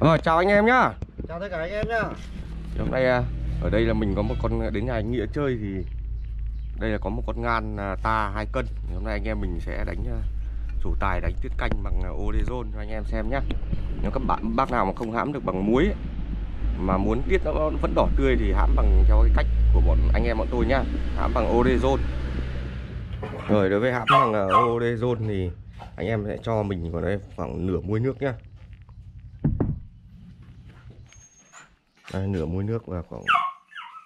Rồi chào anh em nhá. Chào tất cả anh em nhá. Thì Hôm nay à, ở đây là mình có một con đến nhà anh Nghĩa chơi thì Đây là có một con ngan à, ta 2 cân. Thì Hôm nay anh em mình sẽ đánh à, chủ tài đánh tiết canh bằng à, Odezone cho anh em xem nhá. Nếu các bạn bác nào mà không hãm được bằng muối ấy, Mà muốn tiết nó vẫn đỏ tươi thì hãm bằng theo cái cách của bọn anh em bọn tôi nhá. Hãm bằng Odezone Rồi đối với hãm bằng à, Odezone thì anh em sẽ cho mình vào đây khoảng nửa muôi nước nhá đây, nửa muôi nước và khoảng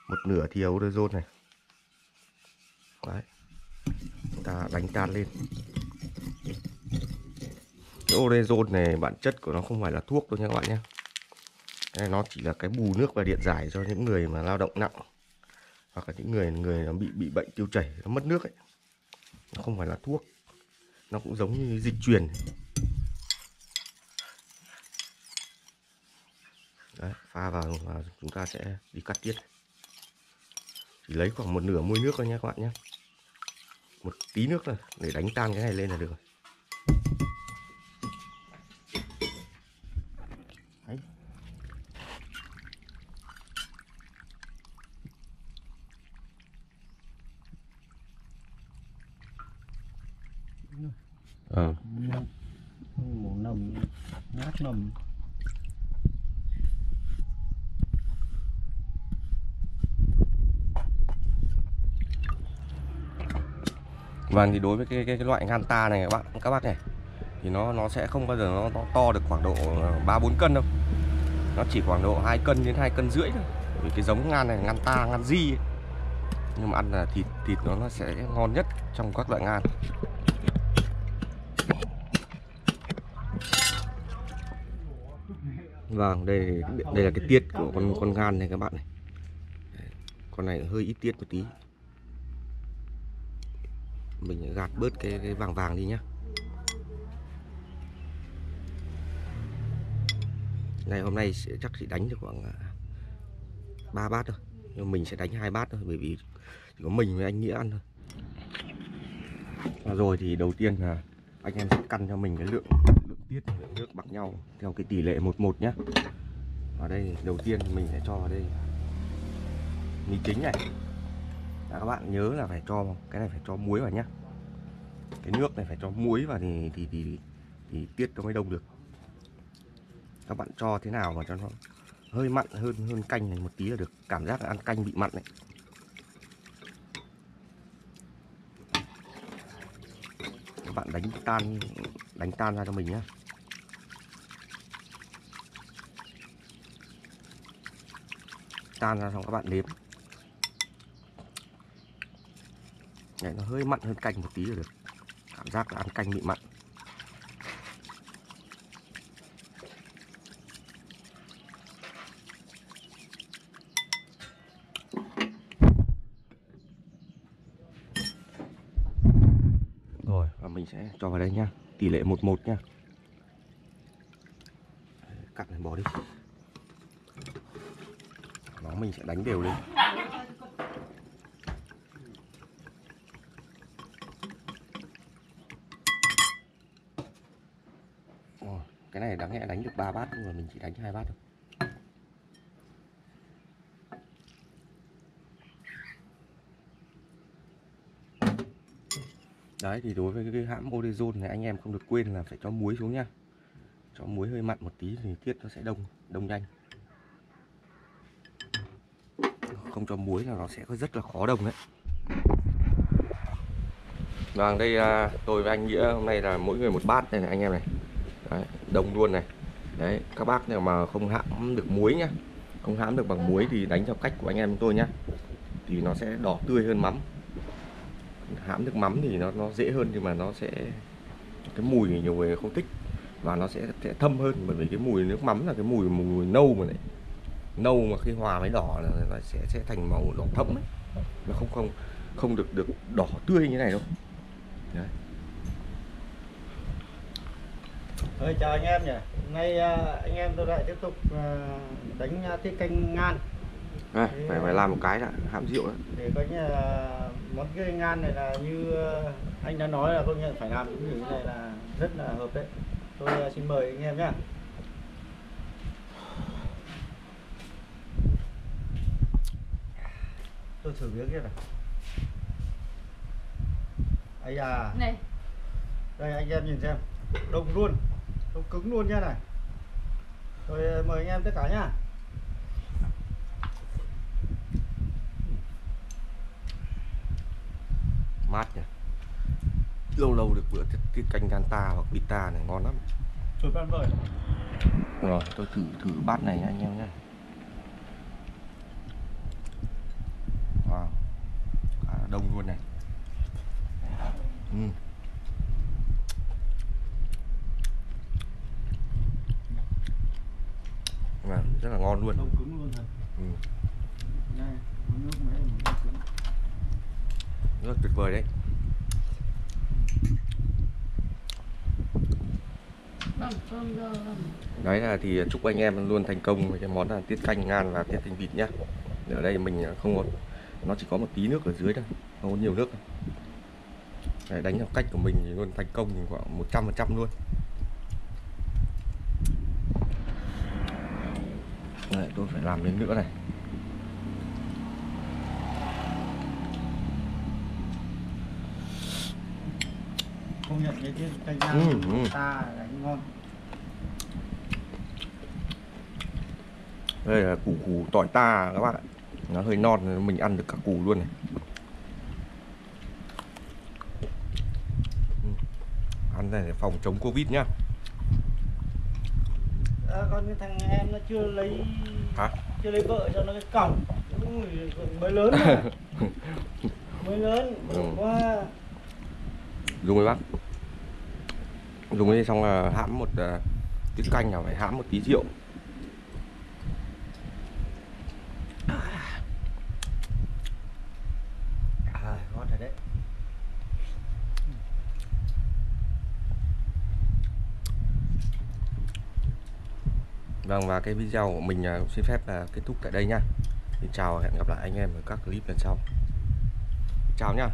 một nửa thìa Odezone này. Đấy. Chúng ta đánh tan lên. Cái Odezone này bản chất của nó không phải là thuốc đâu nha các bạn nhé. Đây, nó chỉ là cái bù nước và điện giải cho những người mà lao động nặng. Hoặc là những người người nó bị bị bệnh tiêu chảy nó mất nước ấy. Nó không phải là thuốc. Nó cũng giống như dịch truyền. Đấy, pha vào và chúng ta sẽ đi cắt tiết. Chỉ lấy khoảng một nửa muôi nước thôi nha các bạn nhé. Một tí nước thôi để đánh tan cái này lên là được Đấy. Ờ. nồng nát nồng Vâng thì đối với cái cái, cái loại ganta này các bạn các bác này thì nó nó sẽ không bao giờ nó, nó to được khoảng độ ờ, 3 4 cân đâu. Nó chỉ khoảng độ 2 cân đến 2 cân rưỡi thôi. Vì cái giống ngan này ngan ta, ngan di ấy. Nhưng mà ăn là thịt thịt nó nó sẽ ngon nhất trong các loại ngan. Vâng, đây đây là cái tiết của con con gan này các bạn này. Con này hơi ít tiết một tí mình gạt bớt cái, cái vàng vàng đi nhá. Ngày hôm nay sẽ chắc chỉ đánh được khoảng à, ba bát thôi. Nhưng mình sẽ đánh hai bát thôi bởi vì chỉ có mình với anh nghĩa ăn thôi. Và rồi thì đầu tiên là anh em sẽ căn cho mình cái lượng lượng tiết lượng nước bằng nhau theo cái tỷ lệ một một nhá. Ở đây đầu tiên mình sẽ cho vào đây. Mì chính này. Đã các bạn nhớ là phải cho cái này phải cho muối vào nhá. Cái nước này phải cho muối vào thì thì thì, thì tiết nó mới đông được. Các bạn cho thế nào mà cho nó hơi mặn hơn hơn canh này một tí là được. Cảm giác là ăn canh bị mặn đấy các bạn đánh tan đánh tan ra cho mình nhá. Tan ra xong các bạn nếm. Này nó hơi mặn hơn canh một tí là được. Cảm giác là ăn canh bị mặn. Rồi. Và mình sẽ cho vào đây nhá tỷ lệ một một nhá cắt này bỏ đi. Nó mình sẽ đánh đều lên Rồi, cái này đáng lẽ đánh được 3 bát nhưng mà mình chỉ đánh hai bát thôi. Đấy thì đối với cái hãm Odezone này anh em không được quên là phải cho muối xuống nha. Cho muối hơi mặn một tí thì tiết nó sẽ đông đông nhanh. Không cho muối là nó sẽ rất là khó đông đấy. Vâng đây à, tôi với anh Nghĩa hôm nay là mỗi người một bát này, này anh em này Đấy, đông luôn này. Đấy các bác nào mà không hãm được muối nhá không hãm được bằng muối thì đánh theo cách của anh em chúng tôi nhá thì nó sẽ đỏ tươi hơn mắm. Hãm được mắm thì nó nó dễ hơn nhưng mà nó sẽ cái mùi nhiều người không thích và nó sẽ, sẽ thâm hơn bởi vì cái mùi nước mắm là cái mùi mùi nâu mà này. Nâu mà khi hòa với đỏ là nó sẽ sẽ thành màu đỏ thẫm ấy. nó không không không được được đỏ tươi như này đâu. Đấy. Rồi chào anh em nhỉ. Hôm nay à, anh em tôi lại tiếp tục à, đánh à, tiết canh ngan. Đây, phải phải làm một cái đã, hãm rượu đó. Để coi như món cái ngan này là như anh đã nói là công nhận phải làm những thứ này là rất là hợp đấy. Tôi xin mời anh em nhé. Tôi thử miếng kia này. Ấy à. Này. Đây anh em nhìn xem, đông luôn đông cứng luôn nhá này. Rồi mời anh em tất cả nhá. Mát nhỉ? Lâu lâu được bữa cái, cái canh ganta hoặc pita này ngon lắm. Chuột ban vời rồi tôi thử thử bát này nha anh em nhé wow là đông luôn này ừ. Mà rất là ngon luôn. Đông cứng luôn thật. Ừ. nước mấy rất tuyệt vời đấy. Đấy là thì chúc anh em luôn thành công với cái món là tiết canh ngan và tiết canh vịt nhá. Ở đây mình không có nó chỉ có một tí nước ở dưới thôi không có nhiều nước. Đấy, đánh theo cách của mình thì luôn thành công khoảng 100 phần trăm luôn Đấy, tôi phải làm đến nữa này. Công nhận cái canh Ừ, ngang ừ. ta đánh ngon. Đây là củ củ tỏi ta các bạn ạ. Nó hơi non mình ăn được cả củ luôn này. Ừ. ăn này để phòng chống covid nhá à, còn cái thằng em nó chưa lấy hả? chưa lấy vợ cho nó cái còng. Ui, mới lớn mà. mới lớn. Ừ. quá. Dùng với bác. Dùng đi xong là hãm một uh, tiết canh là phải hãm một tí rượu à, ngon thật đấy vâng và cái video của mình à, cũng xin phép là kết thúc tại đây nha xin chào hẹn gặp lại anh em ở các clip lần sau. Chào nhá.